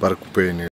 para Copérnico.